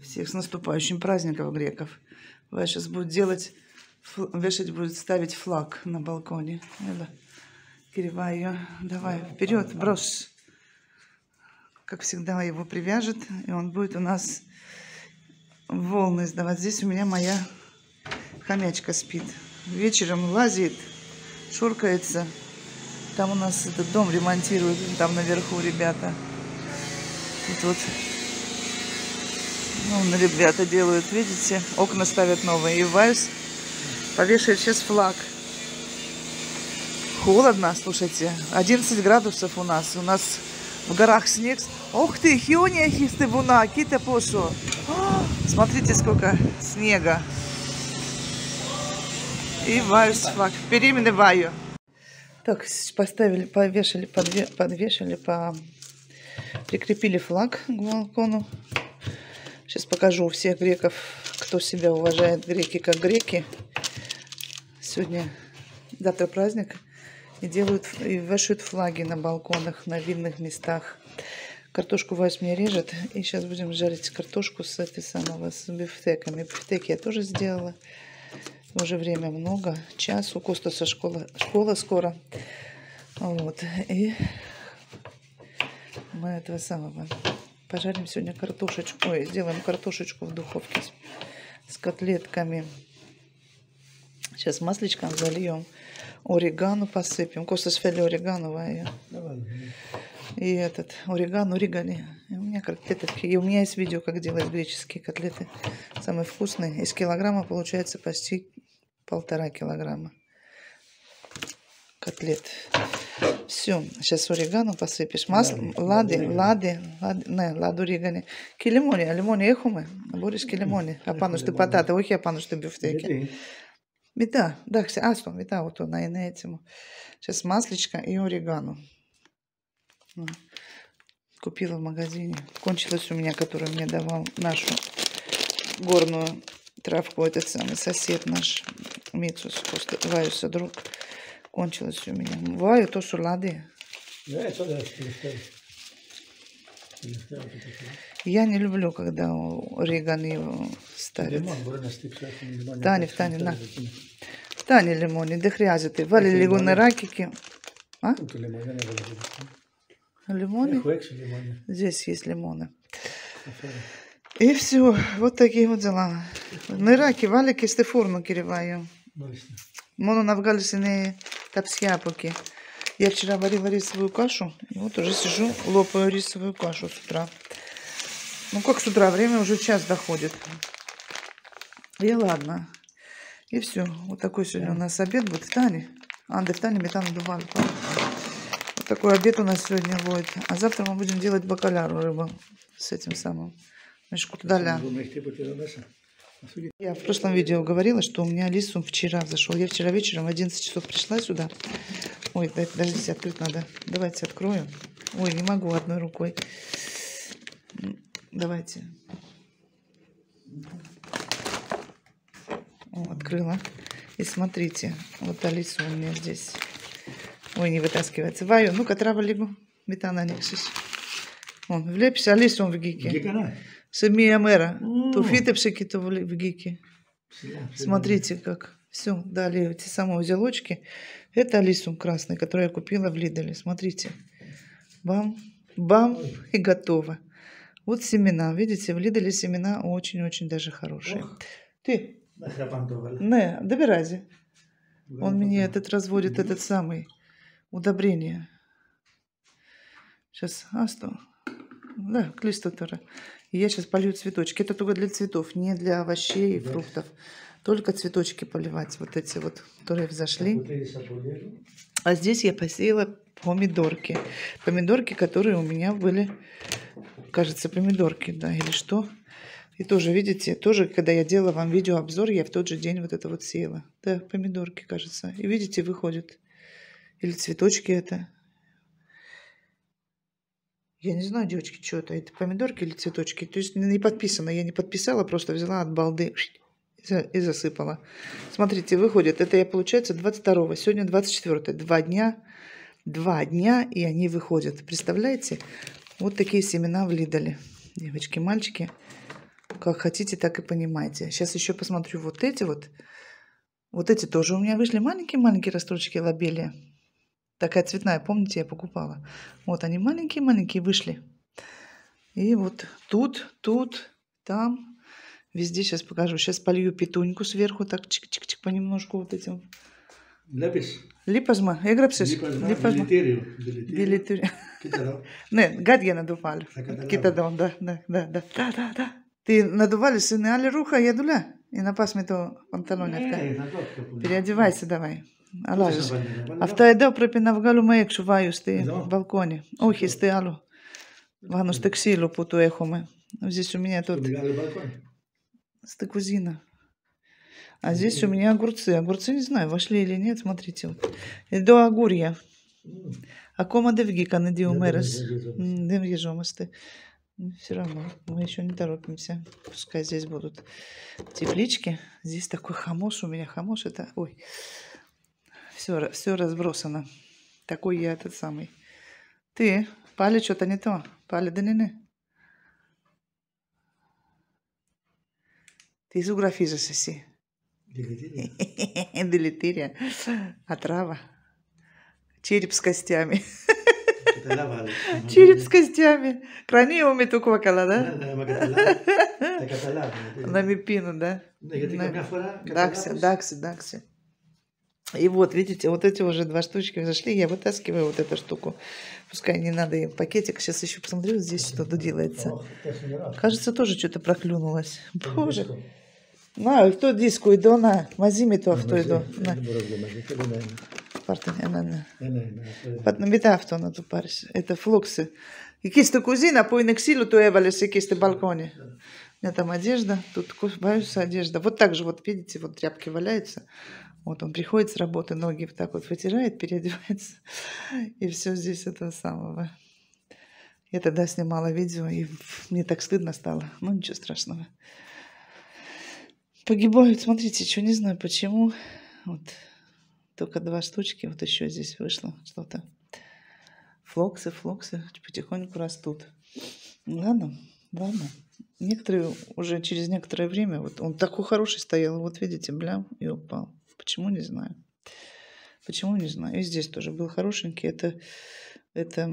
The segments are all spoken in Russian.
Всех с наступающим праздником греков. Вая сейчас будет делать, вешать будет, ставить флаг на балконе. Эла, Кирива ее, давай, вперед, брось. Как всегда, его привяжет, и он будет у нас волны издавать. Здесь у меня моя хомячка спит. Вечером лазит, шуркается. Там у нас этот дом ремонтируют, там наверху ребята. Тут вот ну, ребята делают, видите, окна ставят новые. И Вайс повешает сейчас флаг. Холодно, слушайте. 11 градусов у нас. У нас в горах снег. Ох ты, хиония хистебуна, кита пошу. А, Смотрите, сколько снега. И Вайс флаг. Беременный Ваю. Так, поставили, повешали, подве- подвешали, по... прикрепили флаг к балкону. Сейчас покажу у всех греков, кто себя уважает, греки как греки. Сегодня, завтра праздник. И делают, и вешают флаги на балконах, на видных местах. Картошку Вась мне режет. И сейчас будем жарить картошку с этой самого, с бифтеками. Бифтеки я тоже сделала. Уже время много. Час. У Костаса школа, школа скоро. Вот. И мы этого самого пожарим сегодня картошечку. Ой, сделаем картошечку в духовке с, с котлетками. Сейчас масличком зальем. Орегано посыпем. Костас фели орегано вая. Давай. И этот орегано, орегани. И у меня котлеты. такие. И у меня есть видео, как делать греческие котлеты. Самые вкусные. Из килограмма получается почти полтора килограмма котлет. Все, сейчас орегано посыпешь. Масло, Лади, лади, лади не, ладу орегани. Ки лимони, а лимони ехуме? Борис ки лимони. А пану что лимони. патата, ох я пану что бифтеки. Mitä? Да, се астон, mitä вот на и на этому. Сейчас масличко и орегано. На. Купила в магазине. Кончилась у меня, которую мне давал нашу горную травку, этот самый сосед наш, Мицус, Ваюса друг. Кончилось у меня. Быває то, що лади. Я не люблю, когда Риган его ставит. Тани, в Тане, на. Тане лимони, да хрязи ты. Вали лигу на. А? Лимоны? Здесь есть лимоны. И все. Вот такие вот дела. На раки валики стефурну киреваю. Моно навгалиси не... Топские яблоки. Я вчера варила рисовую кашу. И вот уже сижу, лопаю рисовую кашу с утра. Ну как с утра? Время уже час доходит. И ладно. И все. Вот такой сегодня у нас обед будет в Тане. А, в Тане метан дуван. Вот такой обед у нас сегодня будет. А завтра мы будем делать бакаляру рыбу с этим самым. Мешку куда. Я в прошлом видео говорила, что у меня Лисум вчера зашел. Я вчера вечером в 11 часов пришла сюда. Ой, да, подождите, открыть надо. Давайте открою. Ой, не могу одной рукой. Давайте. О, открыла. И смотрите, вот Алиса у меня здесь. Ой, не вытаскивается. Ваю, ну-ка, травы либо. Метана не кшиш. А он, влепись Алису в гике. Гикана Σε μία μέρα. Μμμ. Το φύτεψε και το βλέ- βγήκε. Ψηλά, ψηλά. Смотрите, как. Все, дали те самые узелочки. Это алисум красный, который я купила в Лиделе. Смотрите. Бам, бам, и готово. Вот семена. Видите, в Лиделе семена очень-очень даже хорошие. Ох. Ты, Μέχρι απάνω το έβαλε. не, добирази. Βγάλε Он мне από этот разводит, этот самый, удобрение. Сейчас, а что? Да, клистотора. Я сейчас полью цветочки. Это только для цветов, не для овощей и фруктов. Только цветочки поливать, вот эти вот, которые взошли. А здесь я посеяла помидорки. Помидорки, которые у меня были, кажется, помидорки, да, или что. И тоже, видите, тоже, когда я делала вам видеообзор, я в тот же день вот это вот сеяла. Да, помидорки, кажется. И видите, выходят. Или цветочки это. Я не знаю, девочки, что это. Это помидорки или цветочки? То есть не подписано. Я не подписала, просто взяла от балды и за- и засыпала. Смотрите, выходит. Это я, получается, 22 Сегодня 24 Два дня. Два дня, и они выходят. Представляете? Вот такие семена в Лидоле. Девочки, мальчики. Как хотите, так и понимайте. Сейчас еще посмотрю вот эти вот. Вот эти тоже у меня вышли маленькие-маленькие росточки лобелия. Такая цветная, помните, я покупала. Вот они маленькие-маленькие вышли. И вот тут, тут, там, везде сейчас покажу. Сейчас полью петуньку сверху, так чик-чик-чик понемножку вот этим. Лепис. Липазма. Я говорю, псис. Липазма. Билитерию. Билитерию. Не, гад я надувал. Китадон, да, да, да, да, да, да. Ты надували сын, Али Руха, я дуля. И на пасме то панталоне. Переодевайся давай Πού Αλλάζεις. θες να βάλεις, να βάλεις Αυτό εδώ πρέπει να βγάλουμε έξω βάιο στη Εδώ? μπαλκόνι. Όχι, στη άλλο. Πάνω στο ξύλο που το έχουμε. Здесь у меня Στο тут, μεγάλο μπαλκόνι. στη кузина. А здесь у меня огурцы. Огурцы не знаю, вошли или нет, смотрите. Вот. Εδώ αγούρια. Μμμ. Ακόμα δεν βγήκαν οι δύο Δεν μέρες. βγήκαν, δεν М, Δεν въезжаемся. Все равно, мы еще не торопимся. Пускай здесь будут теплички. Здесь такой хамош у меня. Хамош это... Ой, все, все разбросано. Такой я этот самый. Ты, пали что-то не то. Пали да не не. Ты изографиза си. Δηλητήριο. Делетирия. Отрава. Череп с костями. Καταλάβα. ρε. Череп с костями. Краниуми του κόκαλα, Ναι, да? ναι, μα καταλάβει. Θα καταλάβει. На мипину, да? Ναι, γιατί Ναι. καμιά φορά Дакси, καταλάβεις. дакси, дакси. И вот, видите, вот эти уже два штучки зашли. Я вытаскиваю вот эту штуку. Пускай не надо им пакетик. Сейчас еще посмотрю, здесь что-то делается. Кажется, тоже что-то проклюнулось. Боже. На, кто диску иду, на. Мазими то авто иду. На. Парта, она, Под набита авто на ту парис. Это флоксы. И кисты кузина, пойник силу туевались, и кисты балконе. У меня там одежда, тут боюсь одежда. Вот так же, вот видите, вот тряпки валяются. Вот он приходит с работы, ноги вот так вот вытирает, переодевается. И все здесь этого самого. Я тогда снимала видео, и мне так стыдно стало. Ну, ничего страшного. Погибают, смотрите, что не знаю почему. Вот только два штучки, вот еще здесь вышло что-то. Флоксы, флоксы потихоньку растут. Ладно, ладно. Некоторые уже через некоторое время, вот он такой хороший стоял, вот видите, блям, и упал. Почему, не знаю. Почему, не знаю. И здесь тоже был хорошенький. Это, это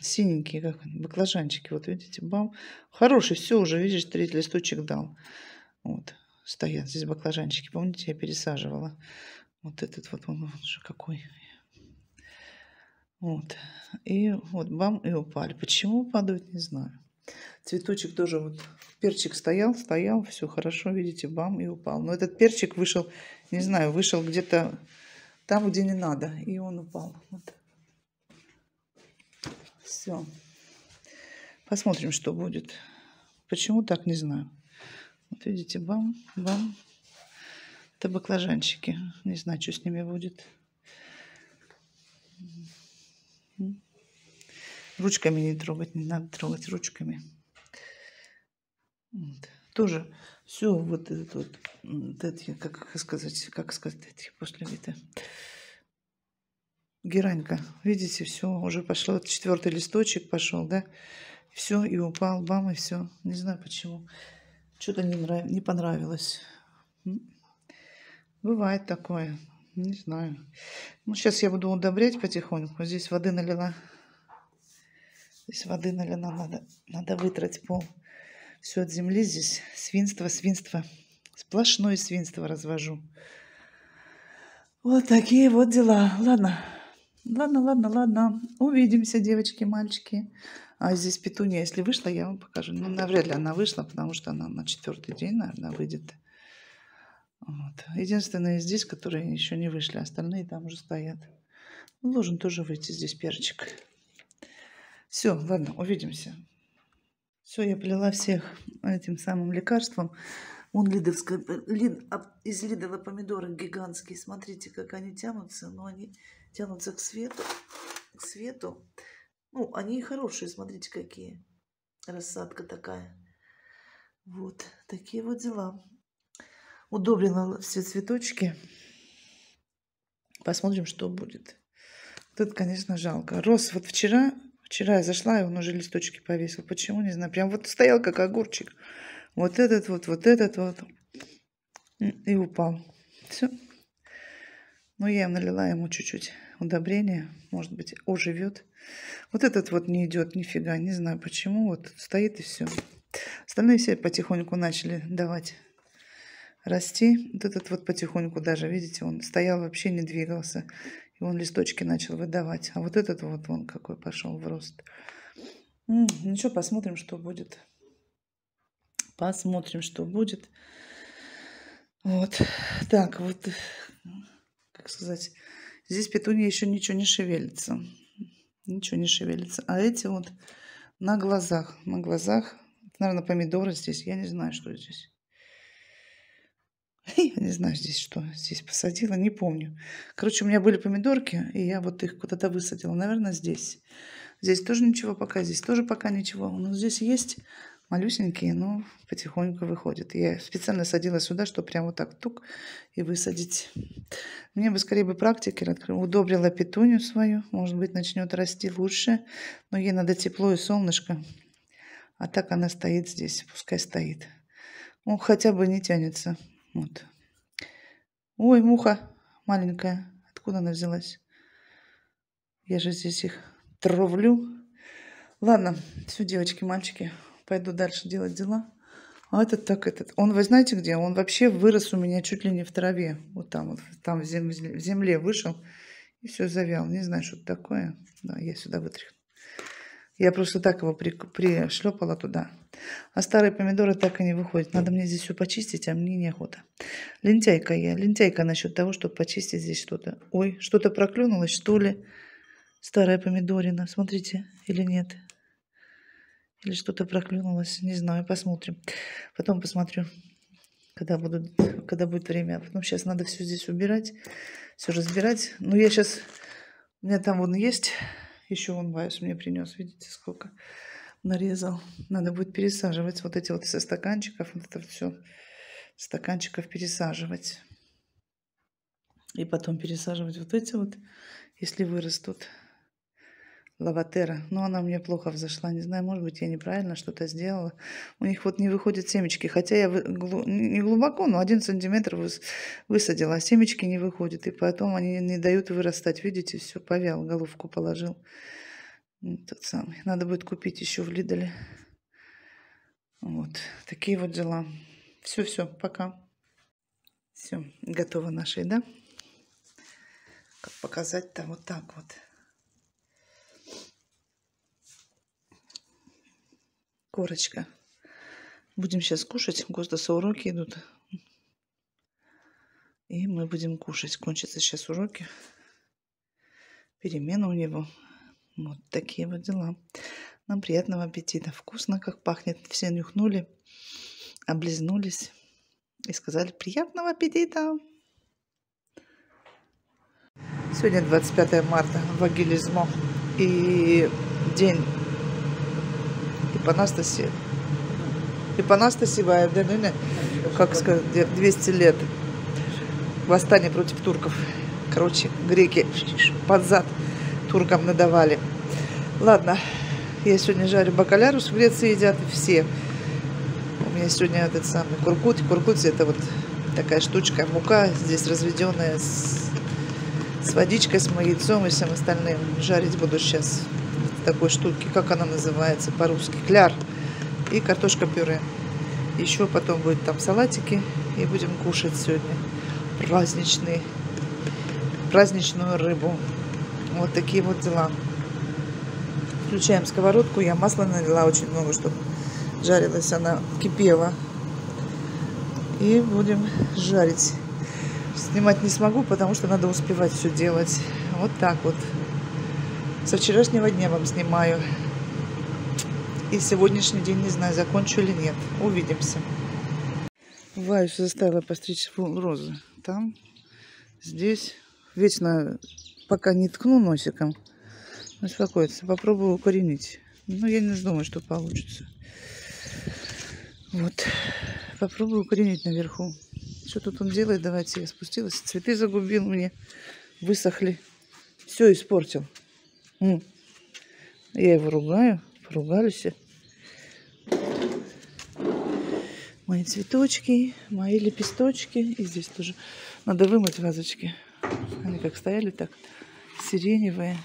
синенькие, как баклажанчики. Вот видите, бам. Хороший, все уже, видишь, третий листочек дал. Вот, стоят здесь баклажанчики. Помните, я пересаживала. Вот этот вот он, он же какой. Вот. И вот бам, и упали. Почему падают, не знаю. Цветочек тоже вот, перчик стоял, стоял, все хорошо, видите, бам, и упал. Но этот перчик вышел, не знаю, вышел где-то там, где не надо, и он упал. Вот. Все. Посмотрим, что будет. Почему так, не знаю. Вот видите, бам, бам. Это баклажанчики. Не знаю, что с ними будет. Ручками не трогать, не надо трогать ручками. Вот. Тоже все вот этот вот, вот эти, как сказать, как сказать, эти после вида. Геранька, видите, все, уже пошло, четвертый листочек пошел, да? Все, и упал, бам, и все. Не знаю почему. Что-то не, нрав... не понравилось. Бывает такое. Не знаю. Ну, сейчас я буду удобрять потихоньку. Здесь воды налила. Здесь воды налила. Надо, надо вытрать пол. Все от земли здесь. Свинство, свинство. Сплошное свинство развожу. Вот такие вот дела. Ладно. Ладно, ладно, ладно. Увидимся, девочки, мальчики. А здесь петуния, если вышла, я вам покажу. Ну, навряд ли она вышла, потому что она на четвертый день, наверное, выйдет. Вот. Единственные здесь, которые еще не вышли, остальные там уже стоят. Должен тоже выйти здесь перчик. Все, ладно, увидимся. Все, я плела всех этим самым лекарством. Вон лидовская, лид, из Лидова помидоры гигантские. Смотрите, как они тянутся. Но они тянутся к свету. К свету. Ну, они хорошие, смотрите, какие. Рассадка такая. Вот, такие вот дела. Удобрила все цветочки. Посмотрим, что будет. Тут, конечно, жалко. Рос вот вчера, вчера я зашла, и он уже листочки повесил. Почему, не знаю. Прям вот стоял, как огурчик. Вот этот вот, вот этот вот. И упал. Все. Ну, я налила ему чуть-чуть удобрения. Может быть, оживет. Вот этот вот не идет нифига. Не знаю почему. Вот стоит и все. Остальные все потихоньку начали давать расти. Вот этот вот потихоньку даже, видите, он стоял, вообще не двигался. И он листочки начал выдавать. А вот этот вот он какой пошел в рост. -м, ничего, посмотрим, что будет. Посмотрим, что будет. Вот. Так, вот, как сказать, здесь петуния еще ничего не шевелится. Ничего не шевелится. А эти вот на глазах, на глазах, наверное, помидоры здесь, я не знаю, что здесь. Я не знаю здесь, что здесь посадила, не помню. Короче, у меня были помидорки, и я вот их куда-то высадила. Наверное, здесь. Здесь тоже ничего пока, здесь тоже пока ничего. Но здесь есть малюсенькие, но потихоньку выходят. Я специально садила сюда, чтобы прям вот так тук и высадить. Мне бы скорее бы практики удобрила петунью свою. Может быть, начнет расти лучше. Но ей надо тепло и солнышко. А так она стоит здесь, пускай стоит. Ну, хотя бы не тянется. Вот. Ой, муха маленькая. Откуда она взялась? Я же здесь их травлю. Ладно, все, девочки, мальчики, пойду дальше делать дела. А этот так этот. Он, вы знаете где? Он вообще вырос у меня чуть ли не в траве. Вот там вот, там в земле, вышел. И все завял. Не знаю, что это такое. Да, я сюда вытряхну. Я просто так его при, пришлепала туда. А старые помидоры так и не выходят. Надо мне здесь все почистить, а мне неохота. Лентяйка я. Лентяйка насчет того, чтобы почистить здесь что-то. Ой, что-то проклюнулось, что ли? Старая помидорина. Смотрите, или нет? Или что-то проклюнулось. Не знаю, посмотрим. Потом посмотрю, когда, буду, когда будет время. А потом сейчас надо все здесь убирать, все разбирать. Ну, я сейчас... У меня там вон есть еще он Вайс мне принес, видите, сколько нарезал. Надо будет пересаживать вот эти вот со стаканчиков, вот это все стаканчиков пересаживать. И потом пересаживать вот эти вот, если вырастут. Лаватера. Но она мне плохо взошла. Не знаю, может быть, я неправильно что-то сделала. У них вот не выходят семечки. Хотя я не глубоко, но один сантиметр высадила, а семечки не выходят. И потом они не дают вырастать. Видите, все, повял, головку положил. Тот самый. Надо будет купить еще в Лидоле. Вот. Такие вот дела. Все-все, пока. Все, готова наша еда. Как показать-то вот так вот. Корочка. Будем сейчас кушать. Гостаса уроки идут. И мы будем кушать. Кончатся сейчас уроки. Перемена у него. Вот такие вот дела. Нам приятного аппетита. Вкусно, как пахнет. Все нюхнули, облизнулись и сказали приятного аппетита. Сегодня 25 марта, Вагилизмо. И день Ипанастаси. Ипанастаси Вайденine, как сказать, 200 лет восстание против турков. Короче, греки под зад туркам надавали. Ладно, я сегодня жарю бакалярус. В Греции едят все. У меня сегодня этот самый куркут. Куркут это вот такая штучка, мука здесь разведенная с, с водичкой, с яйцом и всем остальным. Жарить буду сейчас такой штуки, как она называется по-русски, кляр и картошка пюре. Еще потом будет там салатики и будем кушать сегодня праздничный, праздничную рыбу. Вот такие вот дела. Включаем сковородку. Я масло налила очень много, чтобы жарилась она, кипела. И будем жарить. Снимать не смогу, потому что надо успевать все делать. Вот так вот. Со вчерашнего дня вам снимаю. И сегодняшний день не знаю, закончу или нет. Увидимся. Ваю заставила постричь розы. Там, здесь. Вечно пока не ткну носиком. Успокоиться. Попробую укоренить. Но я не думаю, что получится. Вот. Попробую укоренить наверху. Что тут он делает? Давайте я спустилась. Цветы загубил мне. Высохли. Все испортил. Я его ругаю, поругались. Мои цветочки, мои лепесточки. И здесь тоже надо вымыть вазочки. Они как стояли так, сиреневые.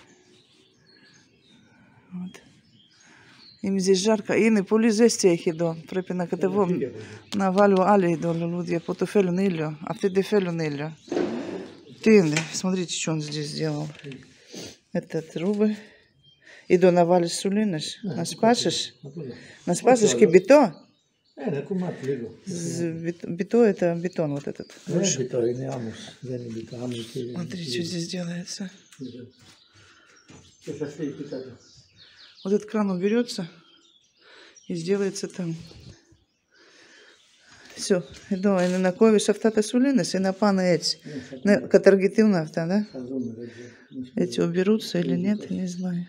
Вот. Им здесь жарко. И не полизесте их идо. Препина като вом. На валю али идо люди. По туфелю нилю. А ты дефелю нилю. Ты, смотрите, что он здесь сделал. Это трубы. И donavali sulinas. Nas pašas, nas pašas bito. Бито это бетон вот этот. Бито и не амус. Смотри, что здесь делается. Вот этот кран уберется и сделается там. Все, иду, и на ковиш автата сулинес, и на пана эти. Не, Катаргитивна авто, да? Θα δούμε, δεν ξέρω. Эти уберутся или нет, я не знаю.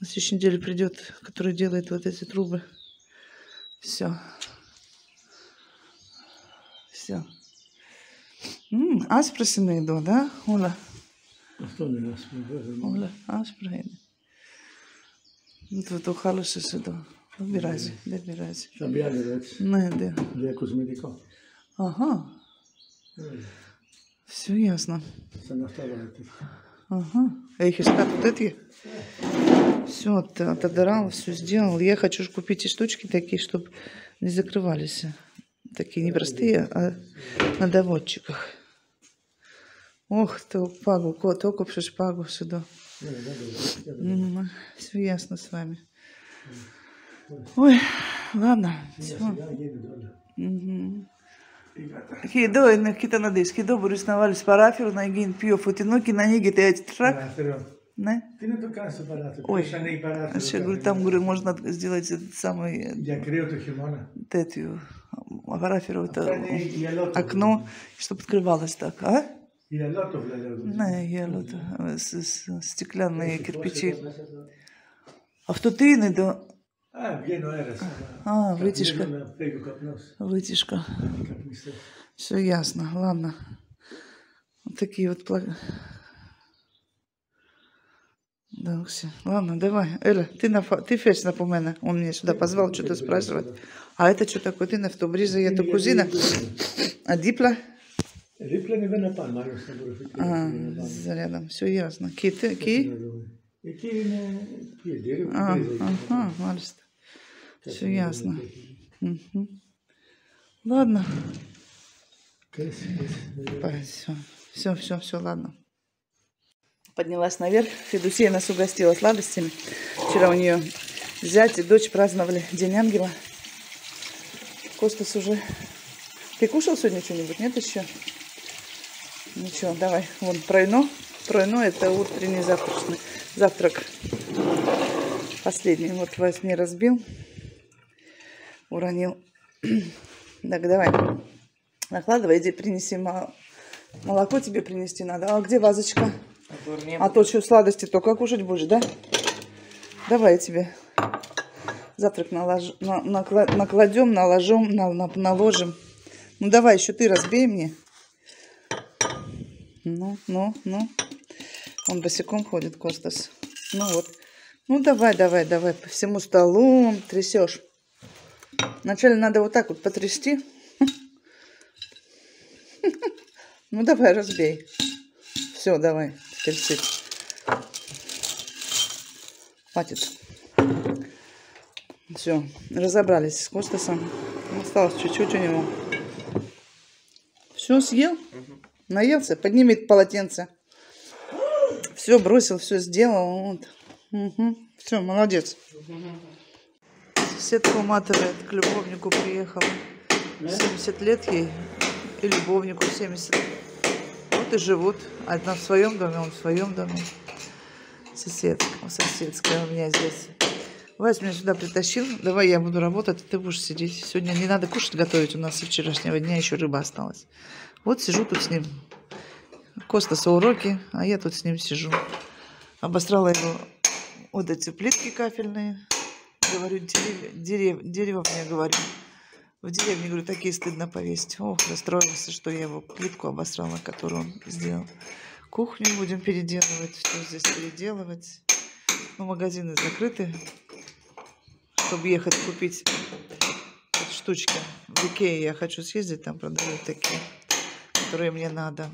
На следующей неделе придет, который делает вот эти трубы. Все. Все. Άσπρασινή εδώ, да? Όλα. Αυτό είναι άσπρο, βέβαια. Όλα Вбирайся, де вбирайся. Там біля речі. Не, де. Де косметика. Ага. Все ясно. Ага. А их вот эти? Все, от, отодрал, все сделал. Я хочу же купить и штучки такие, чтобы не закрывались. Такие не простые, а на доводчиках. Ох, ты пагу, кот, окупши пагу, сюда. Все ясно с вами. Ой, ладно. Хидо, ну, хита надеюсь, хидо Борис Навалис парафир, нагин пио футиноки, на ниги ты эти трак. Не? Ты не только со. Ой, а еще говорю, там, говорю, можно сделать этот самый... Я крию то химона. Тетю. А парафир это окно, чтобы открывалось так, а? Не, ялотов. Э, стеклянные кирпичи. А в тутыны, да... А, а вытяжка. Вытяжка. Все ясно. Ладно. Вот такие вот плаг... Да, все. Ладно, давай. Эля, ты, на, ты фесь на. Он меня сюда позвал что-то спрашивать. А это что такое? Ты на автобризе, я то кузина. А дипла? Дипла не вена пальма. А, зарядом. Все ясно. Ки ты? Ки? Ки не... А, ага, ага, все ясно. Мгм. Ладно. Все, все, все, все, ладно. Поднялась наверх. Федусея нас угостила сладостями. Вчера у нее зять и дочь праздновали День Ангела. Костас уже... Ты кушал сегодня что-нибудь? Нет еще? Ничего, давай. Вон, пройно. Пройно это утренний завтрачный, завтрак. Последний. Вот во сне разбил. Уронил. Так, давай. Накладывай, иди принеси мо- молоко тебе принести надо. А где вазочка? А то что, сладости только кушать будешь, да? Давай я тебе завтрак налож... на- накла- накладем, наложим, на- на- наложим. Ну давай, еще ты разбей мне. Ну, ну, ну. Он босиком ходит, Костас. Ну вот. Ну давай, давай, давай. По всему столу трясешь. Вначале надо вот так вот потрясти. Ну давай, разбей. Все, давай, теперь сыпь. Хватит. Все, разобрались с Костасом. Осталось чуть-чуть у него. Все, съел? Наелся? Подними полотенце. Все, бросил, все сделал. Вот. Все, молодец. Соседка уматывает, к любовнику приехала. 70 лет ей и любовнику 70. Вот и живут. Одна в своем доме, он в своем доме. Соседская, соседская у меня здесь. Вась меня сюда притащил. Давай я буду работать, а ты будешь сидеть. Сегодня не надо кушать готовить. У нас со вчерашнего дня еще рыба осталась. Вот сижу тут с ним. Костаса уроки, а я тут с ним сижу. Обосрала его вот эти плитки кафельные. Говорю, деревья, дерев, дерево мне говорю. В деревне, говорю, такие стыдно повесить. Ох, расстроился, что я его плитку обосрала, которую он сделал. Кухню будем переделывать, все здесь переделывать. Ну, магазины закрыты, чтобы ехать купить штучки. В Икее я хочу съездить, там продают такие, которые мне надо.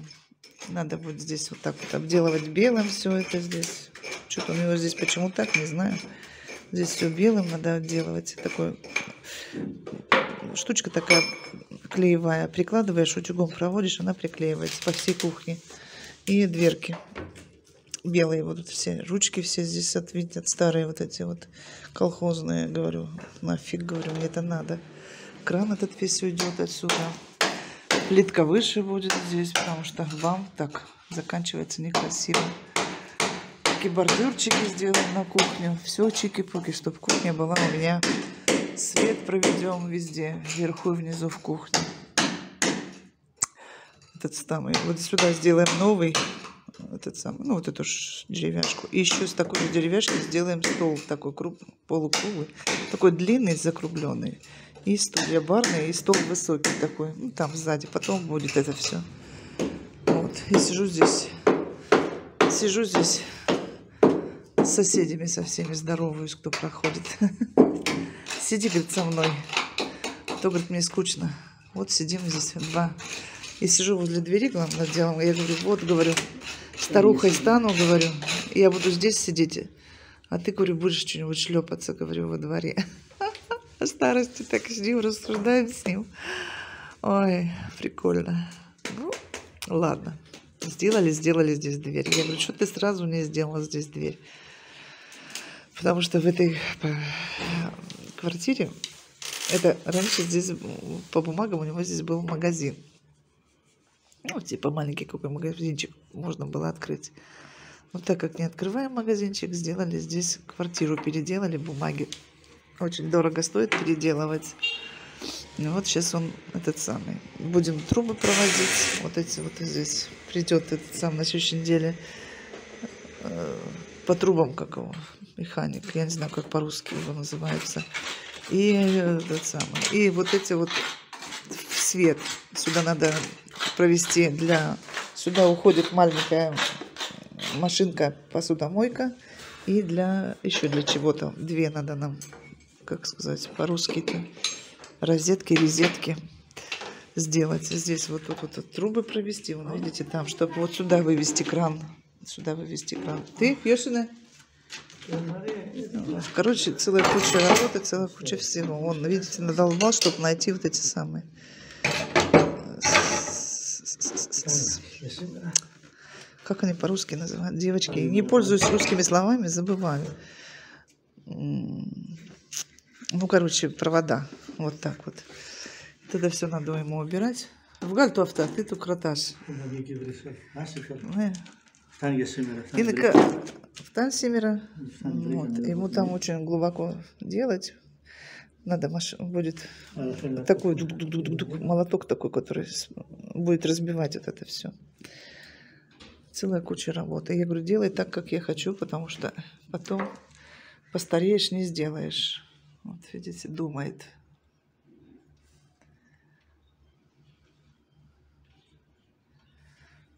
Надо будет здесь вот так вот обделывать белым все это здесь. Что-то у него здесь почему так, не знаю. Здесь все белым надо отделывать. Такой штучка такая клеевая. Прикладываешь, утюгом проводишь, она приклеивается по всей кухне. И дверки белые вот все, ручки все здесь отвидят, старые вот эти вот колхозные, говорю, нафиг, говорю, мне это надо. Кран этот весь уйдет отсюда. Плитка выше будет здесь, потому что вам так заканчивается некрасиво. Такие бордюрчики сделаем на кухню. Все чики-пуки, чтобы кухня была у меня. Свет проведем везде, вверху и внизу в кухне. Этот самый. Вот сюда сделаем новый этот самый, ну вот эту деревяшку. И еще с такой же деревяшки сделаем стол такой круг, полукруглый, такой длинный, закругленный. И стулья барные, и стол высокий такой, ну там сзади, потом будет это все. Вот, и сижу здесь, сижу здесь с соседями со всеми здороваюсь, кто проходит. Сиди, говорит, со мной. То, говорит, мне скучно. Вот сидим здесь два. И сижу возле двери главным делом. Я говорю, вот, говорю, старухой стану, говорю, я буду здесь сидеть, а ты, говорю, будешь что-нибудь шлепаться, говорю, во дворе. О старости так сидим, рассуждаем с ним. Ой, прикольно. Ну, ладно. Сделали, сделали здесь дверь. Я говорю, что ты сразу не сделала здесь дверь? Потому что в этой э, квартире, это раньше здесь по бумагам у него здесь был магазин. Ну, типа маленький какой магазинчик можно было открыть. Но так как не открываем магазинчик, сделали здесь квартиру, переделали бумаги. Очень дорого стоит переделывать. И вот сейчас он этот самый. Будем трубы проводить. Вот эти вот здесь придет этот сам на следующей неделе э, по трубам, как его, механик. Я не знаю, как по-русски его называется. И этот самый. И вот эти вот свет. Сюда надо провести для... Сюда уходит маленькая машинка посудомойка. И для еще для чего-то. Две надо нам, как сказать, по-русски-то. Розетки, резетки сделать. Здесь вот тут вот, вот, трубы провести. Вон, видите, там, чтобы вот сюда вывести кран. Сюда вывести кран. Ты, Йошина? Короче, целая куча работы, целая куча всего. Он, видите, надолбал, чтобы найти вот эти самые как они по-русски называют? Девочки, не пользуюсь русскими словами, забываю. Ну, короче, провода. Вот так вот. Тогда все надо ему убирать. В гальту авто, ты тут краташ. Инка в Тансимера. Вот. Ему там очень глубоко делать. Надо маш... будет такой дук -дук -дук -дук, молоток такой, который будет разбивать вот это все. Целая куча работы. Я говорю, делай так, как я хочу, потому что потом постареешь, не сделаешь. Вот видите, думает.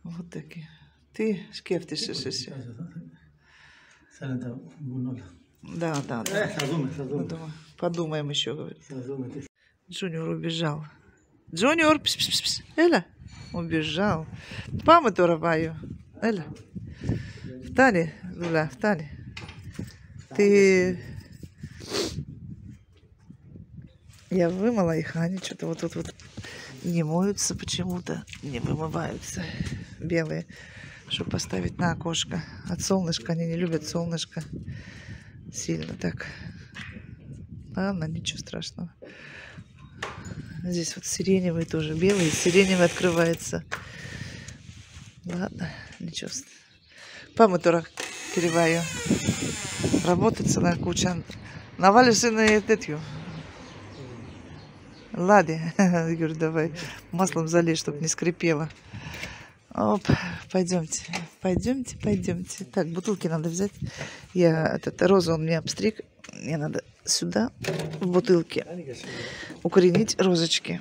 Вот такие. Ты скептишься. Да, да, да. Подумаем, подумаем еще, говорит. Джуниор убежал. Джуниор, пс -пс -пс. Эля, убежал. Памы Торабаю. Эля. Втали, Луля, втали. Ты... Я вымыла их, а они что-то вот тут вот не моются почему-то, не вымываются белые, чтобы поставить на окошко. От солнышка они не любят солнышко сильно так. Ладно, ничего страшного. Здесь вот сиреневый тоже белый, сиреневый открывается. Ладно, ничего. Памятура криваю. Работает целая куча. Навалишь на эту. Лади, говорю, давай маслом залей, чтобы не скрипело. Оп, пойдемте, пойдемте, пойдемте. Так, бутылки надо взять. Я этот розу он мне обстриг. Мне надо сюда в бутылке укоренить розочки.